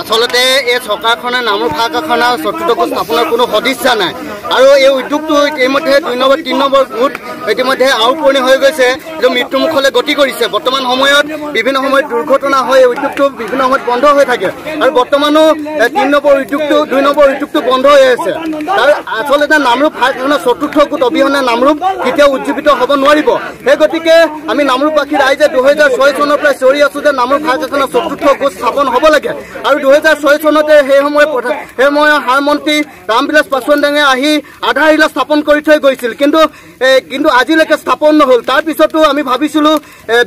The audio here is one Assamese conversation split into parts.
আছে এই নামৰূপ ভাগ কাৰখানা চতুৰ্থ স্থাপনৰ কোনো সদিচ্ছা নাই। আৰু এই উদ্যোগটো ইতিমধ্যে দুই নম্বৰ তিনি নম্বৰ গোট ইতিমধ্যে আওপুৰণি হৈ গৈছে এইটো মৃত্যুমুখলৈ গতি কৰিছে। বৰ্তমান সময়ত বিভিন্ন সময়ত দুৰ্ঘটনা হৈ এই উদ্যোগটো বিভিন্ন সময়ত বন্ধ হৈ থাকে। আৰু বৰ্তমানো তিনি নম্বৰ উদ্যোগটো দুই নম্বৰ উদ্যোগটো বন্ধ হৈ আছে। তাৰ আচলতে নামৰূপ কাৰখানা চতুৰ্থ গোট অবিহনে নামৰূপ কেতিয়াও উজ্জীৱিত হ'ব নোৱাৰিব। সেই গতিকে আমি নামৰূপবাসী ৰাইজে দুহেজাৰ ছয় চনৰ পৰা চিঞৰি আছো যে নামৰূপ ভাগ কাৰখানা চতুৰ্থ গোট স্থাপন হ'ব লাগে। আৰু দুহেজাৰ ছয় চনতে সেই সময় প্ৰধান সেই সময়ৰ সাৰ মন্ত্ৰী ৰামবিলাস পাছোৱান ডাঙে আহি আধাৰশিলা স্থাপন কৰি থৈ গৈছিল। কিন্তু কিন্তু আজিলৈকে স্থাপন নহ'ল। তাৰপিছতো আমি ভাবিছিলোঁ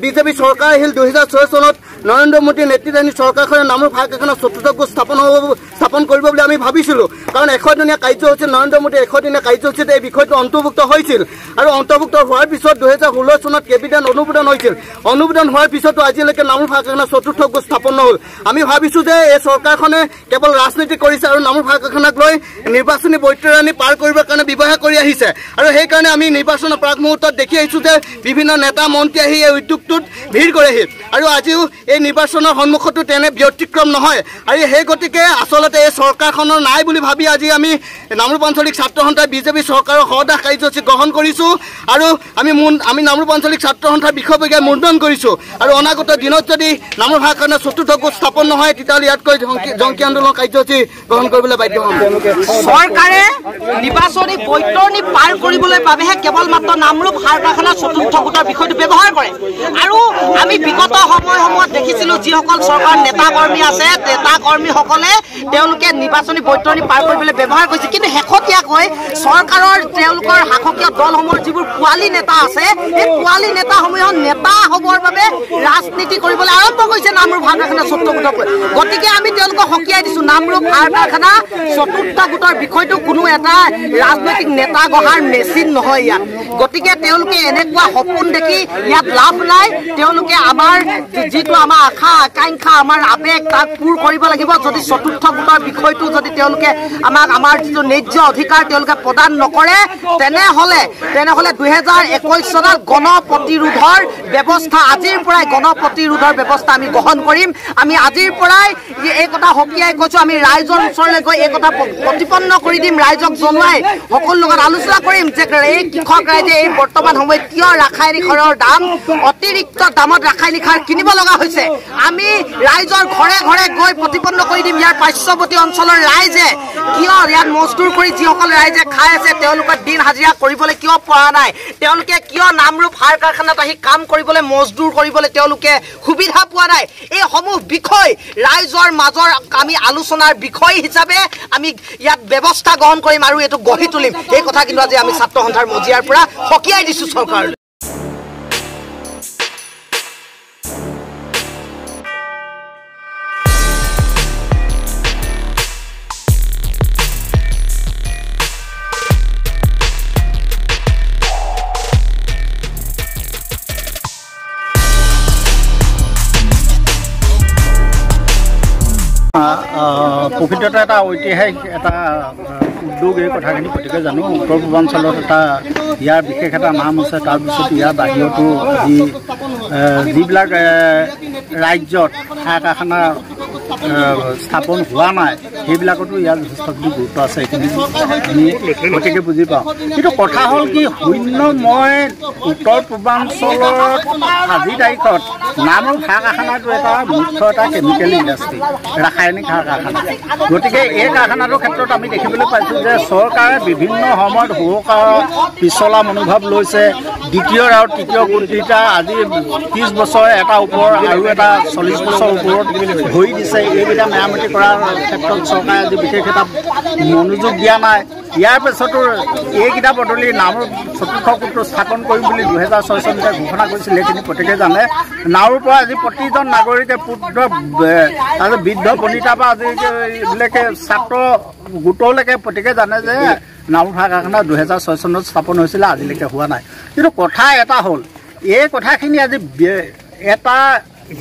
বিজেপি চৰকাৰ আহিল দুহেজাৰ ছয় চনত। নৰেন্দ্ৰ মোদীৰ নেতৃত্বাধীন চৰকাৰখনে নামৰূপ ভাগ কাৰখানা চতুৰ্থ গোট স্থাপন হ'ব স্থাপন কৰিব বুলি আমি ভাবিছিলোঁ। কাৰণ এশদিনীয়া কাৰ্যসূচী নৰেন্দ্ৰ মোদীৰ এশদিনীয়া কাৰ্যসূচীত এই বিষয়টো অন্তৰ্ভুক্ত হৈছিল। আৰু অন্তৰ্ভুক্ত হোৱাৰ পিছত দুহেজাৰ ষোল্ল চনত কেবিনেট অনুমোদন হৈছিল। অনুমোদন হোৱাৰ পিছতো আজিলৈকে নামৰূপ ভাগ কাৰখানা চতুৰ্থ গোট স্থাপন নহ'ল। আমি ভাবিছোঁ যে এই চৰকাৰখনে কেৱল ৰাজনীতি কৰিছে আৰু নামৰূপ ভাগ কাৰখানাক লৈ নিৰ্বাচনী বৈতৰণি পাৰ কৰিবৰ কাৰণে ব্যৱহাৰ কৰি আহিছে। আৰু সেইকাৰণে আমি নিৰ্বাচনৰ প্ৰাক মুহূৰ্তত দেখি আহিছোঁ যে বিভিন্ন নেতা মন্ত্ৰী আহি এই উদ্যোগটোত ভিৰ কৰেহি। আৰু আজিও এই নিৰ্বাচনৰ সন্মুখতো তেনে ব্যতিক্ৰম নহয়। আৰু সেই গতিকে আচলতে এই চৰকাৰখনৰ নাই বুলি ভাবি আজি আমি নামৰূপ আঞ্চলিক ছাত্ৰ সন্থাই বিজেপি চৰকাৰৰ সহদাহ কাৰ্যসূচী গ্ৰহণ কৰিছোঁ। আৰু আমি আমি নামৰূপ আঞ্চলিক ছাত্ৰ সন্থাৰ বিষয়ববীয়াই মুদ্ৰণ কৰিছোঁ। আৰু অনাগত দিনত যদি নামৰূপ ভাগ কাৰণে চতুৰ্থ গোট স্থাপন নহয় তেতিয়াহ'লে ইয়াতকৈ জংকী- আন্দোলনৰ কাৰ্যসূচী গ্ৰহণ কৰিবলৈ বাধ্য হ'ম। চৰকাৰে নিৰ্বাচনী বৈতৰণি পাৰ কৰিবলৈ বাবেহে কেৱল মাত্ৰ নামৰূপ সাৰ কাৰখানা চতুৰ্থ গোটৰ বিষয়টো ব্যৱহাৰ কৰে। আৰু আমি বিগত সময়সমূহত দেখিছিলোঁ যিসকল চৰকাৰ নেতা কৰ্মী আছে নেতা কৰ্মীসকলে তেওঁলোকে নিৰ্বাচনী বৈতৰণি পাৰ কৰিবলৈ ব্যৱহাৰ কৰিছে। কিন্তু শেহতীয়াকৈ চৰকাৰৰ তেওঁলোকৰ শাসকীয় দলসমূহৰ যিবোৰ পোৱালী নেতা আছে সেই পোৱালী নেতাসমূহে নেতা হ'বৰ বাবে ৰাজনীতি কৰিবলৈ আৰম্ভ কৰিছে নামৰূপ সাৰ কাৰখানা চতুৰ্থ গোটক লৈ গতিকে আমি তেওঁলোকক সকীয়াই দিছোঁ নামৰূপ সাৰ কাৰখানা চতুৰ্থ গোটৰ বিষয়টো কোনো এটা ৰাজনৈতিক নেতা গঢ়াৰ মেচিন নহয় ইয়াত। গতিকে তেওঁলোকে এনেকুৱা সপোন দেখি ইয়াত লাভ নাই। তেওঁলোকে আমাৰ যিটো আমাৰ আশা আকাংক্ষা আমাৰ আৱেগ তাক পূৰ কৰিব লাগিব। যদি চতুৰ্থ গোটৰ বিষয়টো যদি তেওঁলোকে আমাক আমাৰ যিটো ন্যায্য অধিকাৰ তেওঁলোকে প্ৰদান নকৰে তেনেহ'লে তেনেহ'লে দুহেজাৰ একৈছ চনত গণ প্ৰতিৰোধৰ ব্যৱস্থা আজিৰ পৰাই গণ প্ৰতিৰোধৰ ব্যৱস্থা আমি গ্ৰহণ কৰিম। আমি আজিৰ পৰাই এই কথা সকীয়াই কৈছোঁ আমি ৰাইজৰ ওচৰলৈ গৈ এই কথা প্ৰতিপন্ন কৰি দিম। ৰাইজক জনোৱাই সকলো লগত আলোচনা কৰিম যে এই কৃষক ৰাইজে এই বৰ্তমান সময়ত কিয় ৰাসায়নিক সাৰৰ দাম অতিৰিক্ত দামত ৰাসায়নিক সাৰ কিনিব লগা হৈছে? আমি ৰাইজৰ ঘৰে ঘৰে গৈ প্ৰতিপন্ন কৰি দিম। ইয়াৰ পাৰ্শ্বৱৰ্তী অঞ্চলৰ ৰাইজে কিয় ইয়াত মজদুৰ কৰি যিসকল ৰাইজে খাই আছে তেওঁলোকে দিন হাজিৰা কৰিবলৈ কিয় পৰা নাই? তেওঁলোকে কিয় নামৰূপ সাৰ কাৰখানাত আহি কাম কৰিবলৈ মজদুৰ কৰিবলৈ তেওঁলোকে সুবিধা পোৱা নাই? এই সমূহ বিষয় ৰাইজৰ মাজৰ আমি আলোচনাৰ বিষয় হিচাপে আমি ইয়াত ব্যৱস্থা গ্ৰহণ কৰিম আৰু এইটো গঢ়ি তুলিম। এই কথা কিন্তু আজি আমি ছাত্ৰ সন্থাৰ মজিয়াৰ পৰা সকীয়াই দিছোঁ চৰকাৰলৈ। প্ৰকৃততে এটা ঐতিহাসিক এটা উদ্যোগ এই কথাখিনি গতিকে জানো। উত্তৰ পূৰ্বাঞ্চলত এটা ইয়াৰ বিশেষ এটা নাম আছে। তাৰপিছত ইয়াৰ বাহিৰতো আহ, যিবিলাক ৰাজ্যত সাৰ কাৰখানা স্থাপন হোৱা নাই সেইবিলাকতো ইয়াৰ যথেষ্টখিনি গুৰুত্ব আছে এইখিনি আমি গতিকে বুজি পাওঁ। কিন্তু কথা হ'ল কি শূন্যময় উত্তৰ পূৰ্বাঞ্চলত আজিৰ তাৰিখত নামৰূপ সাৰ কাৰখানাটো এটা মুখ্য এটা কেমিকেল ইণ্ডাষ্ট্ৰী ৰাসায়নিক সাৰ কাৰখানা। গতিকে এই কাৰখানাটোৰ ক্ষেত্ৰত আমি দেখিবলৈ পাইছোঁ যে চৰকাৰে বিভিন্ন সময়ত সুৰকাৰ পিছলা মনোভাৱ লৈছে দ্বিতীয় আৰু তৃতীয় গোটকেইটা আজি ত্ৰিছ বছৰ এটা ওপৰ আৰু এটা চল্লিছ বছৰ ওপৰত ভৰি দিছে। এইকেইটা মেৰামতি কৰাৰ ক্ষেত্ৰত চৰকাৰে আজি বিশেষ এটা মনোযোগ দিয়া নাই। ইয়াৰ পিছতো এইকেইটা বদলি নামৰূপ চতুৰ্থ গোটটো স্থাপন কৰিম বুলি দুহেজাৰ ছয় চনতে ঘোষণা কৰিছিল সেইখিনি প্ৰত্যেকেই জানে। নাওৰ পৰা আজি প্ৰতিজন নাগৰিকে পুত্ৰ বৃদ্ধ বনিতাৰ পৰা আজিলৈকে ছাত্ৰ গোটলৈকে প্ৰত্যেকে জানে যে নামৰূপ সাৰ কাৰখানা দুহেজাৰ ছয় চনত স্থাপন হৈছিলে আজিলৈকে হোৱা নাই। কিন্তু কথা এটা হ'ল এই কথাখিনি আজি এটা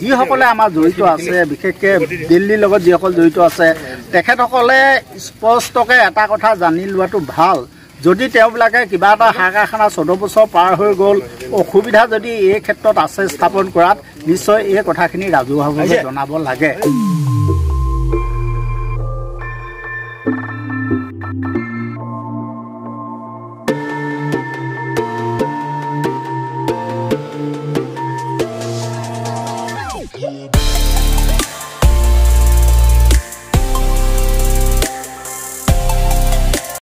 যিসকলে আমাৰ জড়িত আছে বিশেষকৈ দিল্লীৰ লগত যিসকল জড়িত আছে তেখেতসকলে স্পষ্টকৈ এটা কথা জানি লোৱাটো ভাল। যদি তেওঁবিলাকে কিবা এটা হাঁহ কাৰখানা চৈধ্য বছৰ পাৰ হৈ গ'ল অসুবিধা যদি এই ক্ষেত্ৰত আছে স্থাপন কৰাত নিশ্চয় এই কথাখিনি ৰাজহুৱাভাৱে জনাব লাগে।